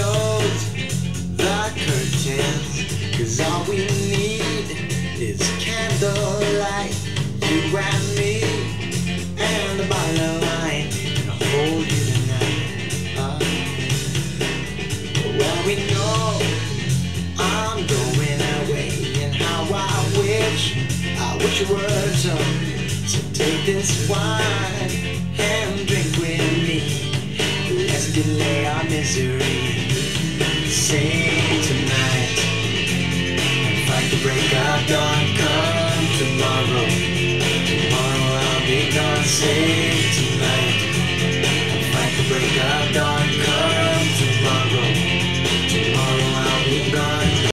close the curtains Cause all we need is candlelight. You and me and a bottle of wine. And I'll hold you tonight. Uh, Well we know I'm going away. And how I wish, I wish you were something so take this wine and drink with me. Let's delay our misery. Sing tonight fight the break of dawn. Come tomorrow. Tomorrow I'll be gone. Tonight.